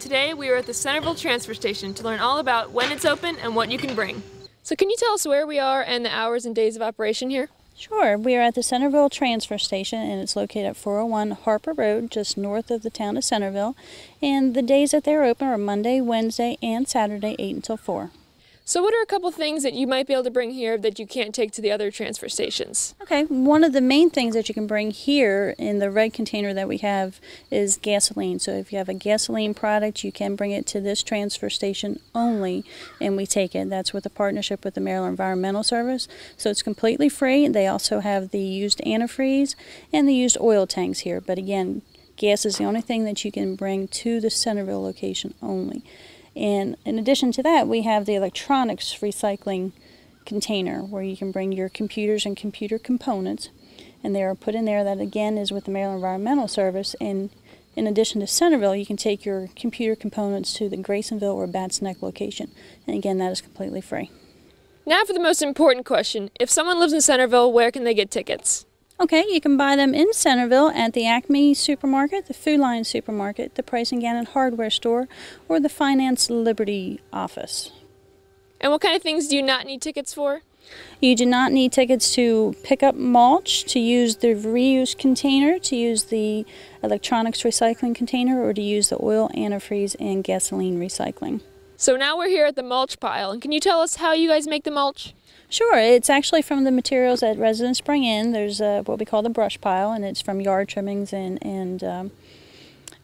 today we are at the Centreville Transfer Station to learn all about when it's open and what you can bring. So can you tell us where we are and the hours and days of operation here? Sure. We are at the Centreville Transfer Station and it's located at 401 Harper Road, just north of the town of Centreville. And the days that they're open are Monday, Wednesday, and Saturday, 8 until 4. So what are a couple things that you might be able to bring here that you can't take to the other transfer stations? Okay, one of the main things that you can bring here in the red container that we have is gasoline. So if you have a gasoline product, you can bring it to this transfer station only and we take it. That's with a partnership with the Maryland Environmental Service. So it's completely free. They also have the used antifreeze and the used oil tanks here. But again, gas is the only thing that you can bring to the Centreville location only. And in addition to that, we have the electronics recycling container where you can bring your computers and computer components. And they are put in there that again is with the Maryland Environmental Service. And in addition to Centreville, you can take your computer components to the Graysonville or Batts Neck location. And again, that is completely free. Now for the most important question. If someone lives in Centreville, where can they get tickets? Okay, you can buy them in Centreville at the Acme Supermarket, the Food Lion Supermarket, the Price and Gannon Hardware Store, or the Finance Liberty office. And what kind of things do you not need tickets for? You do not need tickets to pick up mulch, to use the reuse container, to use the electronics recycling container, or to use the oil antifreeze and gasoline recycling. So now we're here at the mulch pile, and can you tell us how you guys make the mulch? Sure, it's actually from the materials that residents bring in. There's what we call the brush pile, and it's from yard trimmings and, and um,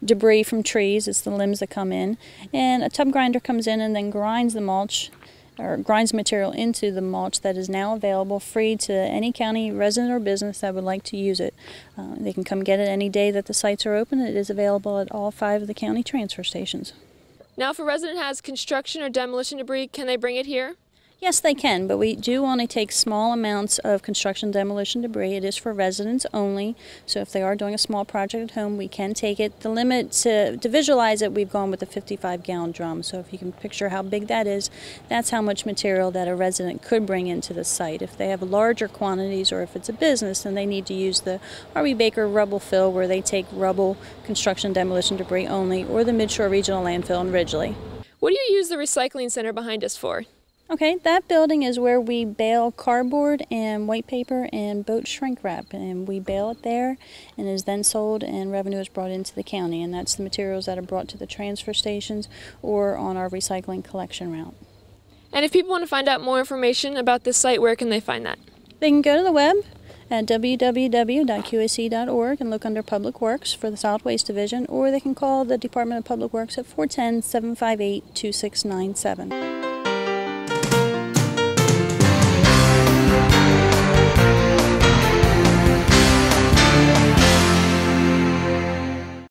debris from trees. It's the limbs that come in. And a tub grinder comes in and then grinds the mulch or grinds material into the mulch that is now available free to any county resident or business that would like to use it. Uh, they can come get it any day that the sites are open. It is available at all five of the county transfer stations. Now if a resident has construction or demolition debris, can they bring it here? Yes, they can, but we do only take small amounts of construction demolition debris. It is for residents only, so if they are doing a small project at home, we can take it. The limit to, to visualize it, we've gone with a 55 gallon drum, so if you can picture how big that is, that's how much material that a resident could bring into the site. If they have larger quantities or if it's a business, then they need to use the R.B. Baker rubble fill where they take rubble construction demolition debris only, or the Midshore Regional Landfill in Ridgely. What do you use the recycling center behind us for? Okay, that building is where we bale cardboard and white paper and boat shrink wrap, and we bale it there, and is then sold, and revenue is brought into the county, and that's the materials that are brought to the transfer stations or on our recycling collection route. And if people want to find out more information about this site, where can they find that? They can go to the web at www.qac.org and look under Public Works for the Solid Waste Division, or they can call the Department of Public Works at 410 758 2697.